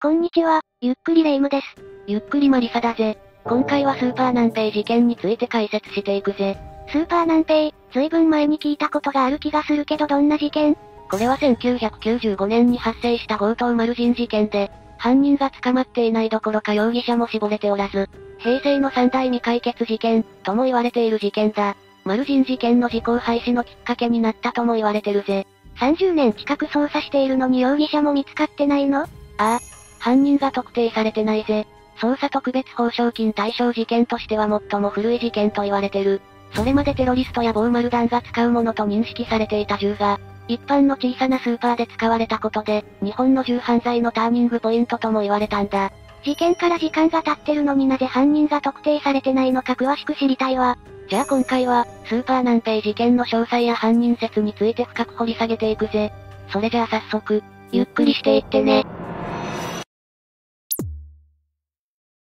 こんにちは、ゆっくりレ夢ムです。ゆっくりマリサだぜ。今回はスーパー南米事件について解説していくぜ。スーパー南米、ずいぶん前に聞いたことがある気がするけどどんな事件？これは1995年に発生した強盗マルジン事件で、犯人が捕まっていないどころか容疑者も絞れておらず、平成の三大未解決事件、とも言われている事件だ。マルジン事件の時効廃止のきっかけになったとも言われてるぜ。30年近く捜査しているのに容疑者も見つかってないの？ああ、犯人が特定されてないぜ。捜査特別報奨金対象事件としては最も古い事件と言われてる。それまでテロリストや暴丸団が使うものと認識されていた銃が、一般の小さなスーパーで使われたことで、日本の銃犯罪のターニングポイントとも言われたんだ。事件から時間が経ってるのになぜ犯人が特定されてないのか詳しく知りたいわ。じゃあ今回は、スーパー南米事件の詳細や犯人説について深く掘り下げていくぜ。それじゃあ早速、ゆっくりしていってね。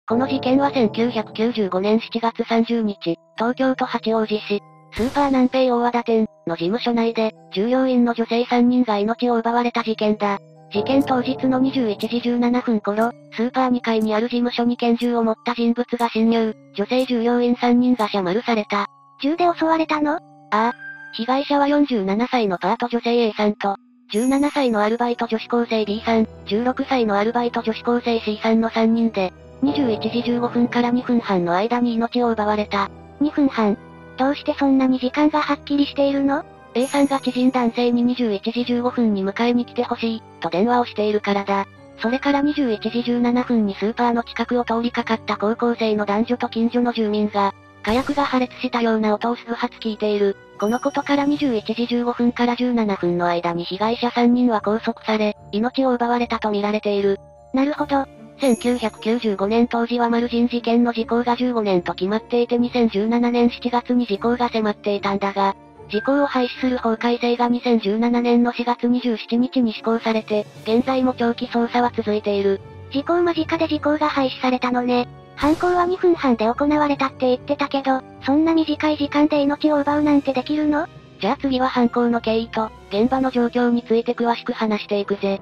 この事件は1995年7月30日、東京都八王子市、スーパー南米大和田店の事務所内で、従業員の女性3人が命を奪われた事件だ。事件当日の21時17分頃、スーパー2階にある事務所に拳銃を持った人物が侵入、女性従業員3人が射丸された。銃で襲われたの？ああ。被害者は47歳のパート女性 A さんと、17歳のアルバイト女子高生 B さん、16歳のアルバイト女子高生 C さんの3人で、21時15分から2分半の間に命を奪われた。2分半どうしてそんなに時間がはっきりしているの ?A さんが知人男性に21時15分に迎えに来てほしい、と電話をしているからだ。それから21時17分にスーパーの近くを通りかかった高校生の男女と近所の住民が、火薬が破裂したような音を数発聞いている。このことから21時15分から17分の間に被害者3人は拘束され、命を奪われたと見られている。なるほど。1995年当時はマルジン事件の時効が15年と決まっていて2017年7月に時効が迫っていたんだが、時効を廃止する法改正が2017年の4月27日に施行されて、現在も長期捜査は続いている。時効間近で時効が廃止されたのね。犯行は2分半で行われたって言ってたけど、そんな短い時間で命を奪うなんてできるの？じゃあ次は犯行の経緯と、現場の状況について詳しく話していくぜ。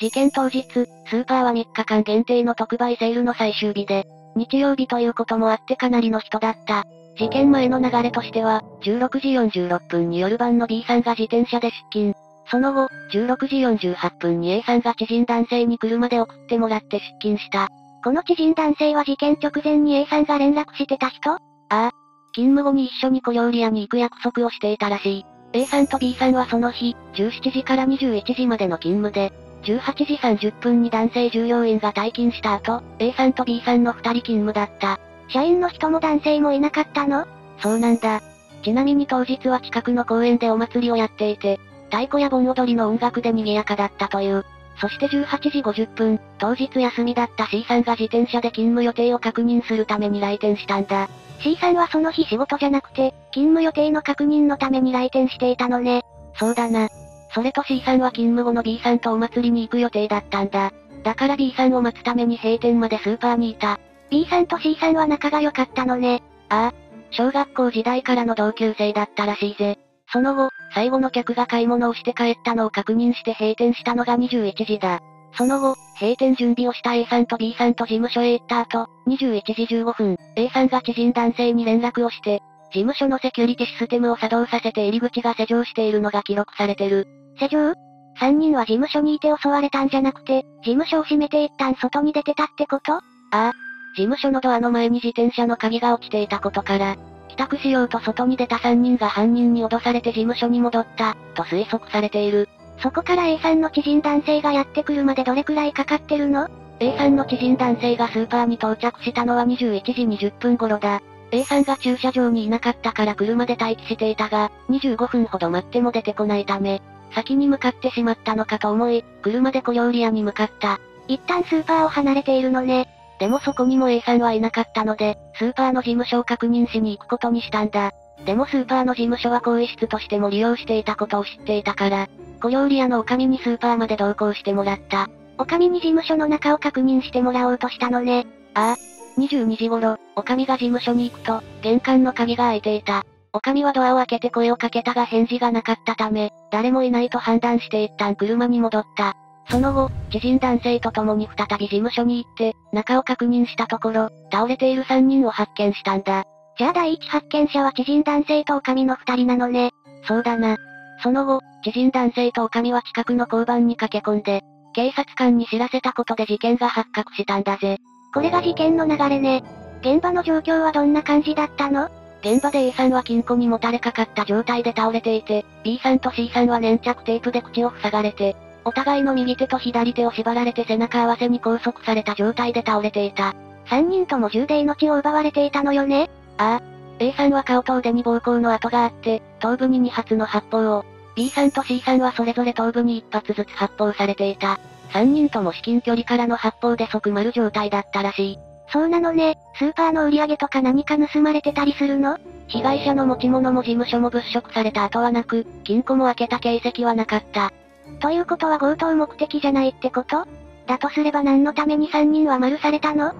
事件当日、スーパーは3日間限定の特売セールの最終日で、日曜日ということもあってかなりの人だった。事件前の流れとしては、16時46分に夜晩の B さんが自転車で出勤。その後、16時48分に A さんが知人男性に車で送ってもらって出勤した。この知人男性は事件直前に A さんが連絡してた人？ああ。勤務後に一緒に小料理屋に行く約束をしていたらしい。A さんと B さんはその日、17時から21時までの勤務で、18時30分に男性従業員が退勤した後、A さんと B さんの二人勤務だった。社員の人も男性もいなかったの？そうなんだ。ちなみに当日は近くの公園でお祭りをやっていて、太鼓や盆踊りの音楽で賑やかだったという。そして18時50分、当日休みだった C さんが自転車で勤務予定を確認するために来店したんだ。C さんはその日仕事じゃなくて、勤務予定の確認のために来店していたのね。そうだな。それと C さんは勤務後の B さんとお祭りに行く予定だったんだ。だから B さんを待つために閉店までスーパーにいた。B さんと C さんは仲が良かったのね。ああ。小学校時代からの同級生だったらしいぜ。その後、最後の客が買い物をして帰ったのを確認して閉店したのが21時だ。その後、閉店準備をした A さんと B さんと事務所へ行った後、21時15分、A さんが知人男性に連絡をして、事務所のセキュリティシステムを作動させて入り口が施錠しているのが記録されてる。施錠三人は事務所にいて襲われたんじゃなくて、事務所を閉めて一旦外に出てたってこと？ああ。事務所のドアの前に自転車の鍵が落ちていたことから、帰宅しようと外に出た三人が犯人に脅されて事務所に戻った、と推測されている。そこから A さんの知人男性がやってくるまでどれくらいかかってるの ?A さんの知人男性がスーパーに到着したのは21時20分頃だ。A さんが駐車場にいなかったから車で待機していたが、25分ほど待っても出てこないため、先に向かってしまったのかと思い、車で小料理屋に向かった。一旦スーパーを離れているのね。でもそこにも A さんはいなかったので、スーパーの事務所を確認しに行くことにしたんだ。でもスーパーの事務所は更衣室としても利用していたことを知っていたから、小料理屋の女将にスーパーまで同行してもらった。女将に事務所の中を確認してもらおうとしたのね。ああ。22時頃、女将が事務所に行くと、玄関の鍵が開いていた。おかみはドアを開けて声をかけたが返事がなかったため、誰もいないと判断して一旦車に戻った。その後、知人男性と共に再び事務所に行って、中を確認したところ、倒れている3人を発見したんだ。じゃあ第一発見者は知人男性とおかみの二人なのね。そうだな。その後、知人男性とおかみは近くの交番に駆け込んで、警察官に知らせたことで事件が発覚したんだぜ。これが事件の流れね。現場の状況はどんな感じだったの現場で A さんは金庫にもたれかかった状態で倒れていて、B さんと C さんは粘着テープで口を塞がれて、お互いの右手と左手を縛られて背中合わせに拘束された状態で倒れていた。三人とも銃で命を奪われていたのよね？ああ。A さんは顔と腕に暴行の跡があって、頭部に2発の発砲を、B さんと C さんはそれぞれ頭部に1発ずつ発砲されていた。三人とも至近距離からの発砲で即丸状態だったらしい。そうなのね、スーパーの売り上げとか何か盗まれてたりするの？被害者の持ち物も事務所も物色された後はなく、金庫も開けた形跡はなかった。ということは強盗目的じゃないってこと？だとすれば何のために3人は丸されたの？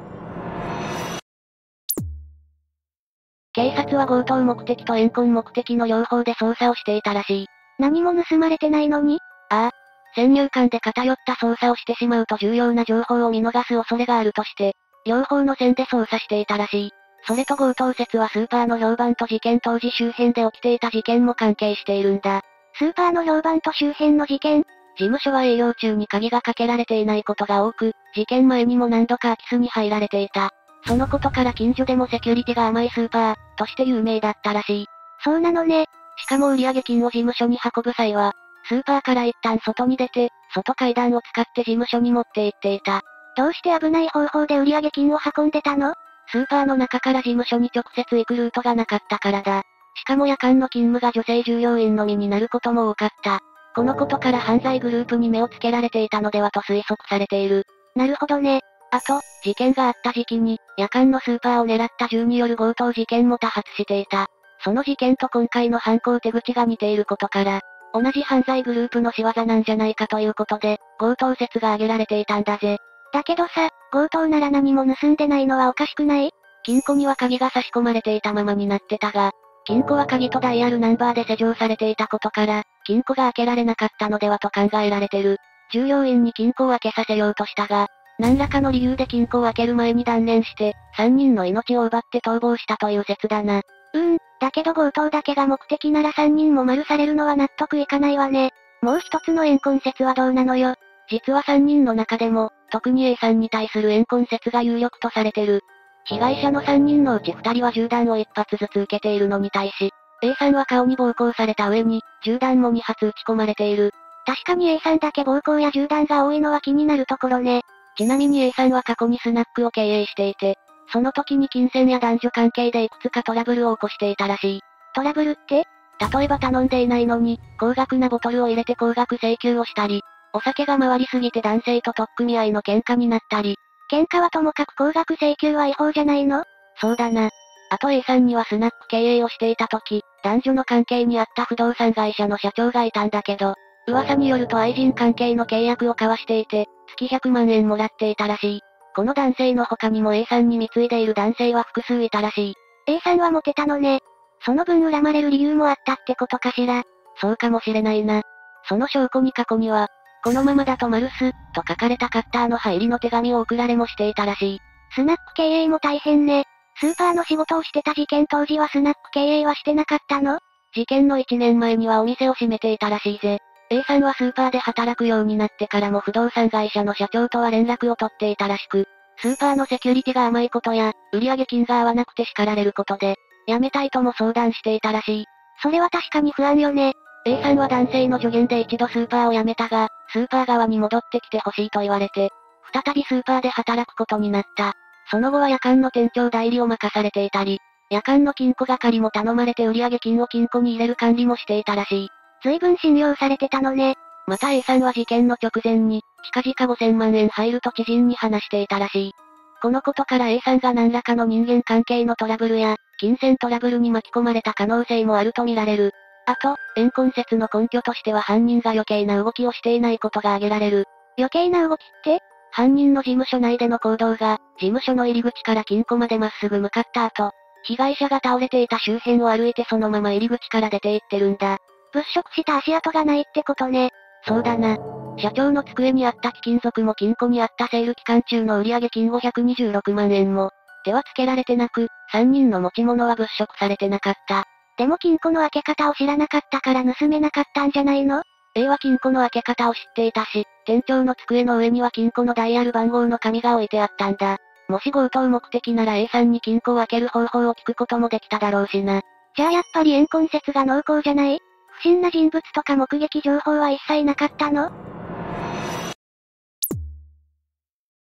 警察は強盗目的と怨恨目的の両方で捜査をしていたらしい。何も盗まれてないのに？ああ。先入観で偏った捜査をしてしまうと重要な情報を見逃す恐れがあるとして、両方の線で捜査していたらしい。それと強盗説はスーパーの評判と事件当時周辺で起きていた事件も関係しているんだ。スーパーの評判と周辺の事件？事務所は営業中に鍵がかけられていないことが多く、事件前にも何度か空き巣に入られていた。そのことから近所でもセキュリティが甘いスーパー、として有名だったらしい。そうなのね。しかも売上金を事務所に運ぶ際は、スーパーから一旦外に出て、外階段を使って事務所に持って行っていた。どうして危ない方法で売上金を運んでたの？スーパーの中から事務所に直接行くルートがなかったからだ。しかも夜間の勤務が女性従業員のみになることも多かった。このことから犯罪グループに目をつけられていたのではと推測されている。なるほどね。あと、事件があった時期に、夜間のスーパーを狙った銃による強盗事件も多発していた。その事件と今回の犯行手口が似ていることから、同じ犯罪グループの仕業なんじゃないかということで、強盗説が挙げられていたんだぜ。だけどさ、強盗なら何も盗んでないのはおかしくない？金庫には鍵が差し込まれていたままになってたが、金庫は鍵とダイヤルナンバーで施錠されていたことから、金庫が開けられなかったのではと考えられてる。従業員に金庫を開けさせようとしたが、何らかの理由で金庫を開ける前に断念して、3人の命を奪って逃亡したという説だな。うーん、だけど強盗だけが目的なら3人も丸されるのは納得いかないわね。もう一つの怨恨説はどうなのよ。実は3人の中でも、特に A さんに対する怨恨説が有力とされてる。被害者の3人のうち2人は銃弾を1発ずつ受けているのに対し、A さんは顔に暴行された上に、銃弾も2発撃ち込まれている。確かに A さんだけ暴行や銃弾が多いのは気になるところね。ちなみに A さんは過去にスナックを経営していて、その時に金銭や男女関係でいくつかトラブルを起こしていたらしい。トラブルって？例えば頼んでいないのに、高額なボトルを入れて高額請求をしたり、お酒が回りすぎて男性と取っ組み合いの喧嘩になったり。喧嘩はともかく高額請求は違法じゃないの？そうだな。あと A さんにはスナック経営をしていた時、男女の関係にあった不動産会社の社長がいたんだけど、噂によると愛人関係の契約を交わしていて、月100万円もらっていたらしい。この男性の他にも A さんに貢いでいる男性は複数いたらしい。A さんはモテたのね。その分恨まれる理由もあったってことかしら。そうかもしれないな。その証拠に過去には、このままだとマルス、と書かれたカッターの入りの手紙を送られもしていたらしい。スナック経営も大変ね。スーパーの仕事をしてた事件当時はスナック経営はしてなかったの？事件の1年前にはお店を閉めていたらしいぜ。A さんはスーパーで働くようになってからも不動産会社の社長とは連絡を取っていたらしく、スーパーのセキュリティが甘いことや、売上金が合わなくて叱られることで、辞めたいとも相談していたらしい。それは確かに不安よね。A さんは男性の助言で一度スーパーを辞めたが、スーパー側に戻ってきてほしいと言われて、再びスーパーで働くことになった。その後は夜間の店長代理を任されていたり、夜間の金庫係も頼まれて売上金を金庫に入れる管理もしていたらしい。随分信用されてたのね。また A さんは事件の直前に、近々5000万円入ると知人に話していたらしい。このことから A さんが何らかの人間関係のトラブルや、金銭トラブルに巻き込まれた可能性もあるとみられる。あと、怨恨説の根拠としては犯人が余計な動きをしていないことが挙げられる。余計な動きって？犯人の事務所内での行動が、事務所の入り口から金庫までまっすぐ向かった後、被害者が倒れていた周辺を歩いてそのまま入り口から出て行ってるんだ。物色した足跡がないってことね。そうだな。社長の机にあった貴金属も金庫にあったセール期間中の売上金526万円も、手はつけられてなく、3人の持ち物は物色されてなかった。でも金庫の開け方を知らなかったから盗めなかったんじゃないの ?A は金庫の開け方を知っていたし、店長の机の上には金庫のダイヤル番号の紙が置いてあったんだ。もし強盗目的なら A さんに金庫を開ける方法を聞くこともできただろうしな。じゃあやっぱり怨恨説が濃厚じゃない？不審な人物とか目撃情報は一切なかったの？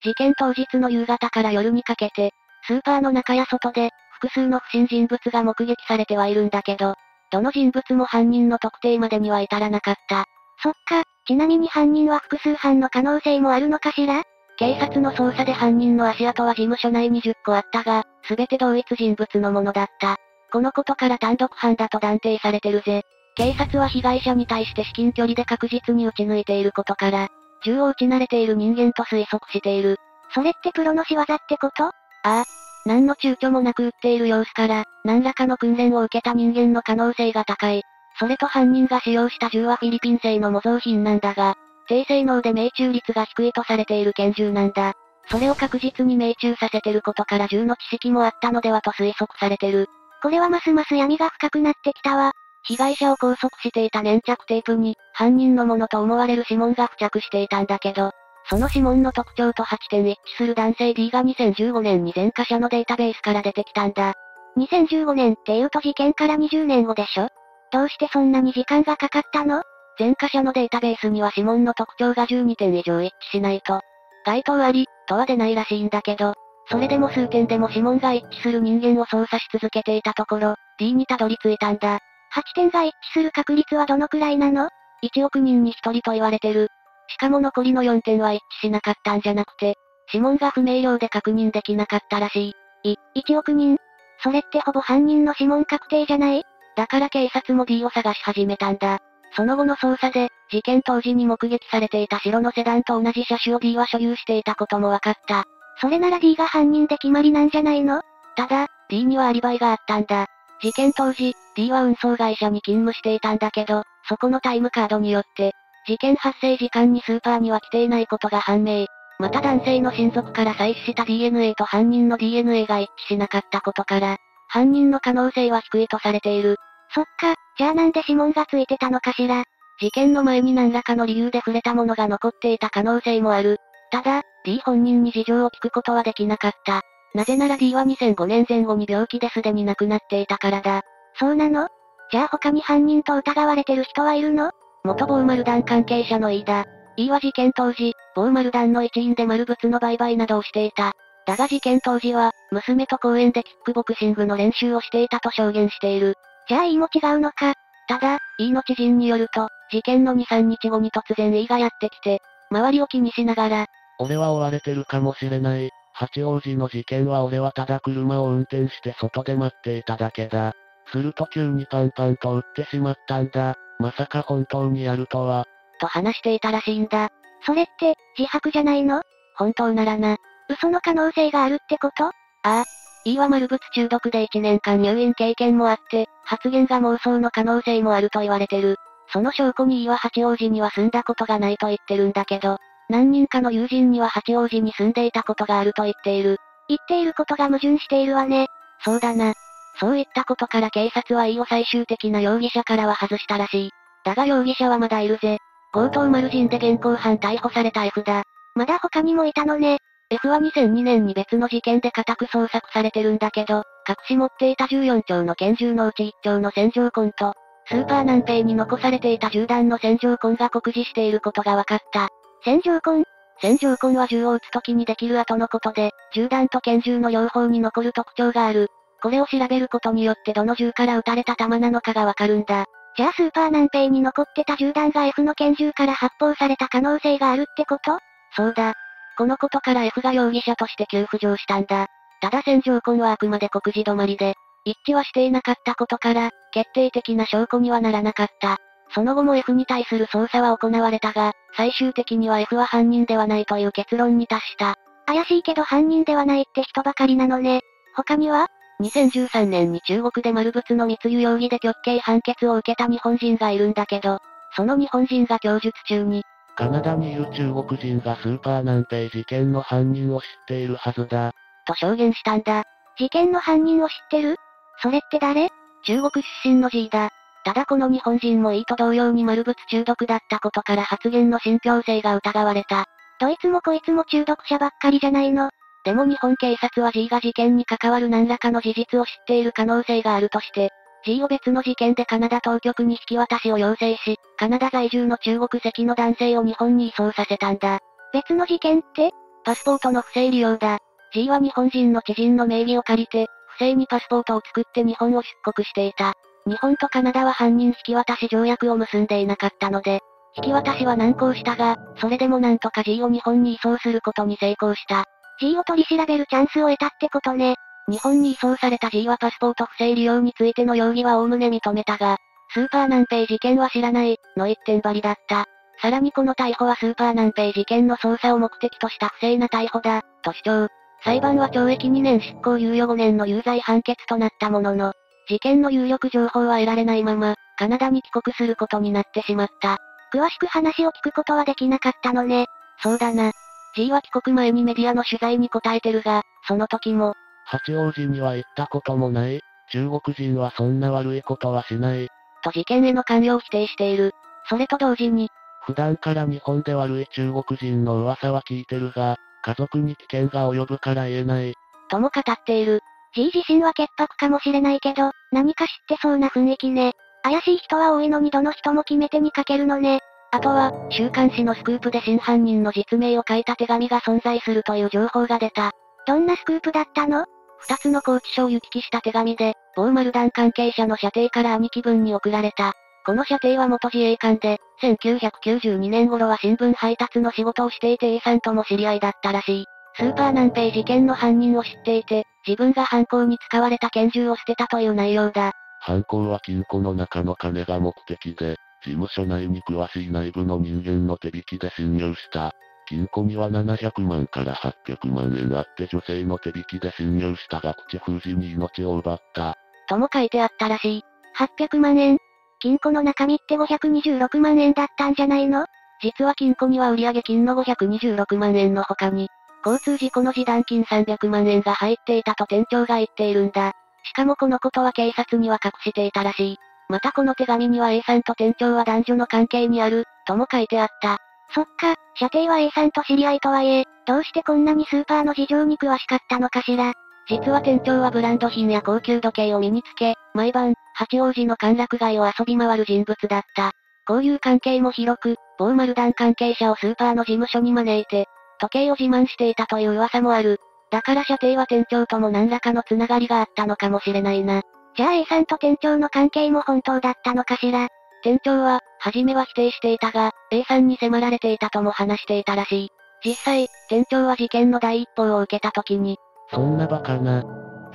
事件当日の夕方から夜にかけて、スーパーの中や外で、複数の不審人物が目撃されてはいるんだけど、どの人物も犯人の特定までには至らなかった。そっか、ちなみに犯人は複数犯の可能性もあるのかしら？警察の捜査で犯人の足跡は事務所内に10個あったが、すべて同一人物のものだった。このことから単独犯だと断定されてるぜ。警察は被害者に対して至近距離で確実に撃ち抜いていることから、銃を撃ち慣れている人間と推測している。それってプロの仕業ってこと？ああ。何の躊躇もなく撃っている様子から、何らかの訓練を受けた人間の可能性が高い。それと犯人が使用した銃はフィリピン製の模造品なんだが、低性能で命中率が低いとされている拳銃なんだ。それを確実に命中させてることから銃の知識もあったのではと推測されてる。これはますます闇が深くなってきたわ。被害者を拘束していた粘着テープに、犯人のものと思われる指紋が付着していたんだけど、その指紋の特徴と8点一致する男性 D が2015年に前科者のデータベースから出てきたんだ。2015年って言うと事件から20年後でしょ？どうしてそんなに時間がかかったの？前科者のデータベースには指紋の特徴が12点以上一致しないと、該当あり、とは出ないらしいんだけど、それでも数件でも指紋が一致する人間を捜査し続けていたところ、D にたどり着いたんだ。8点が一致する確率はどのくらいなの ?1 億人に1人と言われてる。しかも残りの4点は一致しなかったんじゃなくて、指紋が不明瞭で確認できなかったらしい。い、1億人？それってほぼ犯人の指紋確定じゃない？だから警察も D を探し始めたんだ。その後の捜査で、事件当時に目撃されていた白のセダンと同じ車種を D は所有していたことも分かった。それなら D が犯人で決まりなんじゃないの？ただ、D にはアリバイがあったんだ。事件当時、D は運送会社に勤務していたんだけど、そこのタイムカードによって、事件発生時間にスーパーには来ていないことが判明。また男性の親族から採取した DNA と犯人の DNA が一致しなかったことから、犯人の可能性は低いとされている。そっか、じゃあなんで指紋がついてたのかしら。事件の前に何らかの理由で触れたものが残っていた可能性もある。ただ、D 本人に事情を聞くことはできなかった。なぜなら D は2005年前後に病気ですでに亡くなっていたからだ。そうなの？じゃあ他に犯人と疑われてる人はいるの？元ボーマル団関係者の E だ。E は事件当時、ボーマル団の一員で丸物の売買などをしていた。だが事件当時は、娘と公園でキックボクシングの練習をしていたと証言している。じゃあ E も違うのか。ただ、E の知人によると、事件の2、3日後に突然 E がやってきて、周りを気にしながら、俺は追われてるかもしれない。八王子の事件は俺はただ車を運転して外で待っていただけだ。すると急にパンパンと撃ってしまったんだ。まさか本当にやるとは。と話していたらしいんだ。それって、自白じゃないの？本当ならな。嘘の可能性があるってこと？ああ。E は丸物中毒で1年間入院経験もあって、発言が妄想の可能性もあると言われてる。その証拠に E は八王子には住んだことがないと言ってるんだけど、何人かの友人には八王子に住んでいたことがあると言っている。言っていることが矛盾しているわね。そうだな。そういったことから警察は E を最終的な容疑者からは外したらしい。だが容疑者はまだいるぜ。強盗マルジンで現行犯逮捕された F だ。まだ他にもいたのね。F は2002年に別の事件で家宅捜索されてるんだけど、隠し持っていた14丁の拳銃のうち1丁の戦場痕と、スーパー南平に残されていた銃弾の戦場痕が酷似していることが分かった。戦場痕？戦場痕は銃を撃つ時にできる後のことで、銃弾と拳銃の両方に残る特徴がある。これを調べることによってどの銃から撃たれた弾なのかがわかるんだ。じゃあスーパー南平に残ってた銃弾が F の拳銃から発砲された可能性があるってこと？そうだ。このことから F が容疑者として急浮上したんだ。ただ戦場痕はあくまで告示止まりで、一致はしていなかったことから、決定的な証拠にはならなかった。その後も F に対する捜査は行われたが、最終的には F は犯人ではないという結論に達した。怪しいけど犯人ではないって人ばかりなのね。他には？2013年に中国で丸物の密輸容疑で極刑判決を受けた日本人がいるんだけど、その日本人が供述中に、カナダにいる中国人がスーパー南米事件の犯人を知っているはずだ。と証言したんだ。事件の犯人を知ってる？それって誰？中国出身の G だ。ただこの日本人も E と同様に丸物中毒だったことから発言の信憑性が疑われた。どいつもこいつも中毒者ばっかりじゃないの。でも日本警察は G が事件に関わる何らかの事実を知っている可能性があるとして、G を別の事件でカナダ当局に引き渡しを要請し、カナダ在住の中国籍の男性を日本に移送させたんだ。別の事件って？パスポートの不正利用だ。G は日本人の知人の名義を借りて、不正にパスポートを作って日本を出国していた。日本とカナダは犯人引き渡し条約を結んでいなかったので、引き渡しは難航したが、それでもなんとか G を日本に移送することに成功した。G を取り調べるチャンスを得たってことね。日本に移送された G はパスポート不正利用についての容疑は概ね認めたが、スーパー南米事件は知らない、の一点張りだった。さらにこの逮捕はスーパー南米事件の捜査を目的とした不正な逮捕だ、と主張。裁判は懲役2年執行猶予5年の有罪判決となったものの、事件の有力情報は得られないまま、カナダに帰国することになってしまった。詳しく話を聞くことはできなかったのね。そうだな。G は帰国前にメディアの取材に答えてるが、その時も、八王子には行ったこともない。中国人はそんな悪いことはしない。と事件への関与を否定している。それと同時に、普段から日本で悪い中国人の噂は聞いてるが、家族に危険が及ぶから言えない。とも語っている。G 自身は潔白かもしれないけど、何か知ってそうな雰囲気ね。怪しい人は多いのにどの人も決め手にかけるのね。あとは、週刊誌のスクープで真犯人の実名を書いた手紙が存在するという情報が出た。どんなスクープだったの？二つの拘置所を行き来した手紙で、某丸団関係者の射程から兄貴分に送られた。この射程は元自衛官で、1992年頃は新聞配達の仕事をしていて A さんとも知り合いだったらしい。スーパー南米事件の犯人を知っていて、自分が犯行に使われた拳銃を捨てたという内容だ。犯行は金庫の中の金が目的で、事務所内に詳しい内部の人間の手引きで侵入した。金庫には700万から800万円あって女性の手引きで侵入したが口封じに命を奪った。とも書いてあったらしい。800万円金庫の中身って526万円だったんじゃないの？実は金庫には売上金の526万円の他に、交通事故の示談金300万円が入っていたと店長が言っているんだ。しかもこのことは警察には隠していたらしい。またこの手紙には A さんと店長は男女の関係にある、とも書いてあった。そっか、射程は A さんと知り合いとはいえ、どうしてこんなにスーパーの事情に詳しかったのかしら。実は店長はブランド品や高級時計を身につけ、毎晩、八王子の歓楽街を遊び回る人物だった。交友関係も広く、某丸団関係者をスーパーの事務所に招いて、時計を自慢していたという噂もある。だから射程は店長とも何らかのつながりがあったのかもしれないな。じゃあ A さんと店長の関係も本当だったのかしら？店長は、初めは否定していたが、A さんに迫られていたとも話していたらしい。実際、店長は事件の第一報を受けた時に、そんなバカな。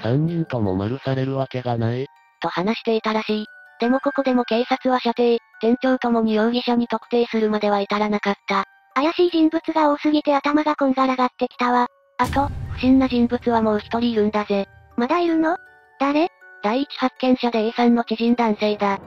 三人とも丸されるわけがない。と話していたらしい。でもここでも警察は射程、店長ともに容疑者に特定するまでは至らなかった。怪しい人物が多すぎて頭がこんがらがってきたわ。あと、不審な人物はもう一人いるんだぜ。まだいるの？誰？第一発見者で A さんの知人男性だ。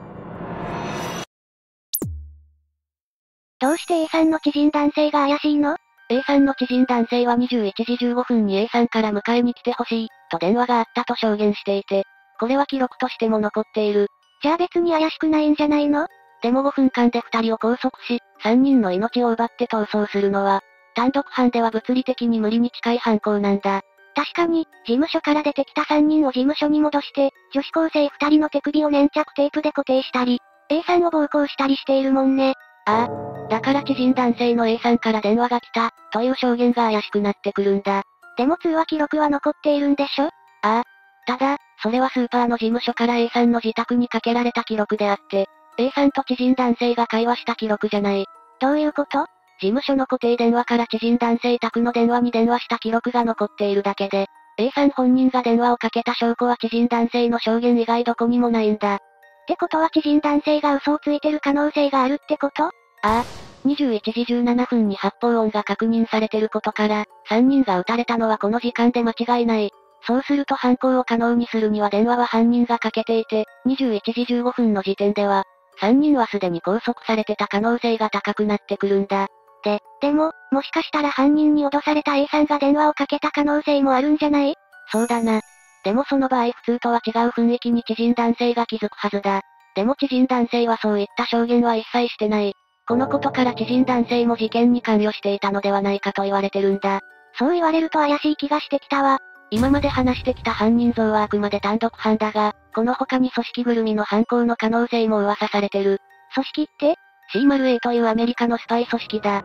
どうして A さんの知人男性が怪しいの ?A さんの知人男性は21時15分に A さんから迎えに来てほしい、と電話があったと証言していて、これは記録としても残っている。じゃあ別に怪しくないんじゃないの？でも5分間で2人を拘束し、3人の命を奪って逃走するのは、単独犯では物理的に無理に近い犯行なんだ。確かに、事務所から出てきた3人を事務所に戻して、女子高生2人の手首を粘着テープで固定したり、A さんを暴行したりしているもんね。ああ。だから知人男性の A さんから電話が来た、という証言が怪しくなってくるんだ。でも通話記録は残っているんでしょ？ああ。ただ、それはスーパーの事務所から A さんの自宅にかけられた記録であって、A さんと知人男性が会話した記録じゃない。どういうこと？事務所の固定電話から知人男性宅の電話に電話した記録が残っているだけで、A さん本人が電話をかけた証拠は知人男性の証言以外どこにもないんだ。ってことは知人男性が嘘をついてる可能性があるってこと？ああ。21時17分に発砲音が確認されてることから、3人が撃たれたのはこの時間で間違いない。そうすると犯行を可能にするには電話は犯人がかけていて、21時15分の時点では、3人はすでに拘束されてた可能性が高くなってくるんだ。で、でも、もしかしたら犯人に脅された A さんが電話をかけた可能性もあるんじゃない？そうだな。でもその場合普通とは違う雰囲気に知人男性が気づくはずだ。でも知人男性はそういった証言は一切してない。このことから知人男性も事件に関与していたのではないかと言われてるんだ。そう言われると怪しい気がしてきたわ。今まで話してきた犯人像はあくまで単独犯だが、この他に組織ぐるみの犯行の可能性も噂されてる。組織って？?C-A というアメリカのスパイ組織だ。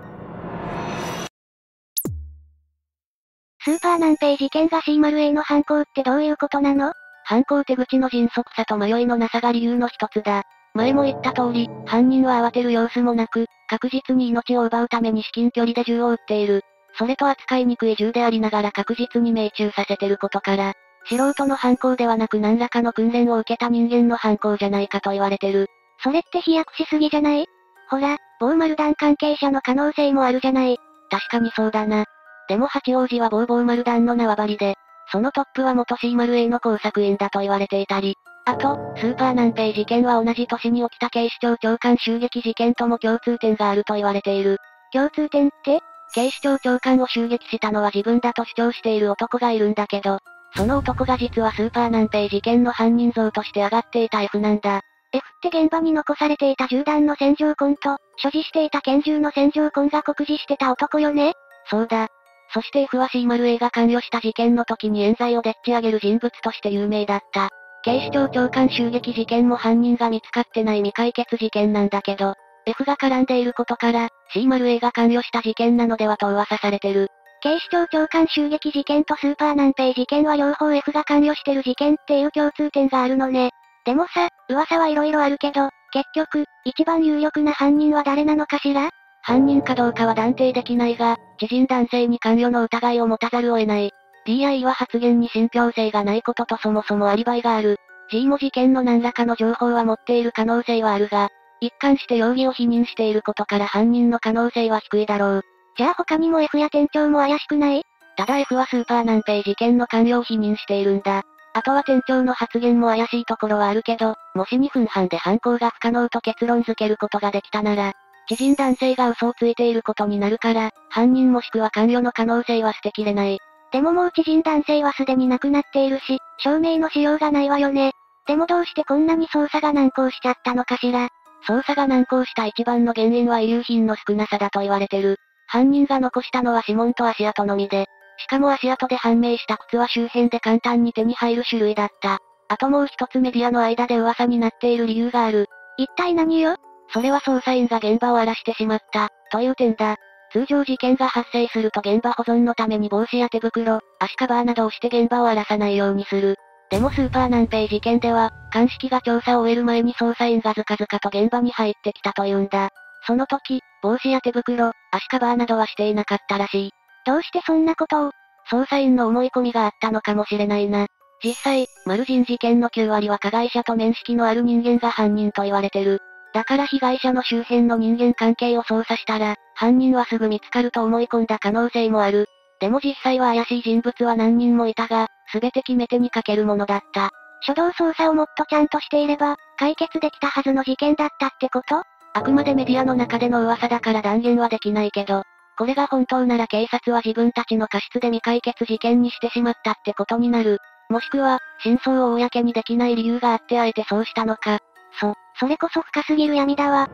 スーパー南平事件が C-A の犯行ってどういうことなの？犯行手口の迅速さと迷いのなさが理由の一つだ。前も言った通り、犯人は慌てる様子もなく、確実に命を奪うために至近距離で銃を撃っている。それと扱いにくい銃でありながら確実に命中させてることから、素人の犯行ではなく何らかの訓練を受けた人間の犯行じゃないかと言われてる。それって飛躍しすぎじゃない？ほら、某丸団関係者の可能性もあるじゃない。確かにそうだな。でも八王子は某某丸団の縄張りで、そのトップは元 C-A の工作員だと言われていたり、あと、スーパー南平事件は同じ年に起きた警視庁長官襲撃事件とも共通点があると言われている。共通点って？警視庁長官を襲撃したのは自分だと主張している男がいるんだけど、その男が実はスーパー南平事件の犯人像として上がっていた F なんだ。F って現場に残されていた銃弾の戦場痕と、所持していた拳銃の戦場痕が酷似してた男よね？そうだ。そして F は C-A が関与した事件の時に冤罪をでっち上げる人物として有名だった。警視庁長官襲撃事件も犯人が見つかってない未解決事件なんだけど、F が絡んでいることから、C-A が関与した事件なのではと噂されてる。警視庁長官襲撃事件とスーパー南平事件は両方 F が関与してる事件っていう共通点があるのね。でもさ、噂はいろいろあるけど、結局、一番有力な犯人は誰なのかしら？犯人かどうかは断定できないが、知人男性に関与の疑いを持たざるを得ない。DI は発言に信憑性がないこととそもそもアリバイがある。G も事件の何らかの情報は持っている可能性はあるが、一貫して容疑を否認していることから犯人の可能性は低いだろう。じゃあ他にも F や店長も怪しくない？ただ F はスーパー南平事件の関与を否認しているんだ。あとは店長の発言も怪しいところはあるけど、もし2分半で犯行が不可能と結論付けることができたなら、知人男性が嘘をついていることになるから、犯人もしくは関与の可能性は捨てきれない。でももう知人男性はすでに亡くなっているし、証明のしようがないわよね。でもどうしてこんなに捜査が難航しちゃったのかしら。捜査が難航した一番の原因は遺留品の少なさだと言われてる。犯人が残したのは指紋と足跡のみで、しかも足跡で判明した靴は周辺で簡単に手に入る種類だった。あともう一つメディアの間で噂になっている理由がある。一体何よ？それは捜査員が現場を荒らしてしまった、という点だ。通常事件が発生すると現場保存のために帽子や手袋、足カバーなどをして現場を荒らさないようにする。でもスーパー南平事件では、鑑識が調査を終える前に捜査員がずかずかと現場に入ってきたというんだ。その時、帽子や手袋、足カバーなどはしていなかったらしい。どうしてそんなことを捜査員の思い込みがあったのかもしれないな。実際、マルジン事件の9割は加害者と面識のある人間が犯人と言われてる。だから被害者の周辺の人間関係を捜査したら、犯人はすぐ見つかると思い込んだ可能性もある。でも実際は怪しい人物は何人もいたが、すべて決め手にかけるものだった。初動捜査をもっとちゃんとしていれば、解決できたはずの事件だったってこと？あくまでメディアの中での噂だから断言はできないけど、これが本当なら警察は自分たちの過失で未解決事件にしてしまったってことになる。もしくは、真相を公にできない理由があってあえてそうしたのか。そ、それこそ深すぎる闇だわ。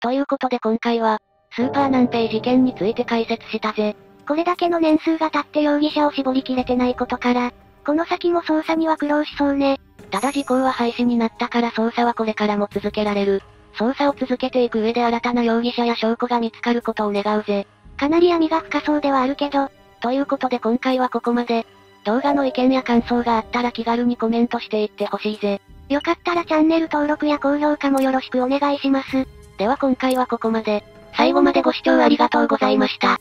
ということで今回は、スーパー南平事件について解説したぜ。これだけの年数が経って容疑者を絞りきれてないことから、この先も捜査には苦労しそうね。ただ時効は廃止になったから捜査はこれからも続けられる。捜査を続けていく上で新たな容疑者や証拠が見つかることを願うぜ。かなり闇が深そうではあるけど。ということで今回はここまで。動画の意見や感想があったら気軽にコメントしていってほしいぜ。よかったらチャンネル登録や高評価もよろしくお願いします。では今回はここまで。最後までご視聴ありがとうございました。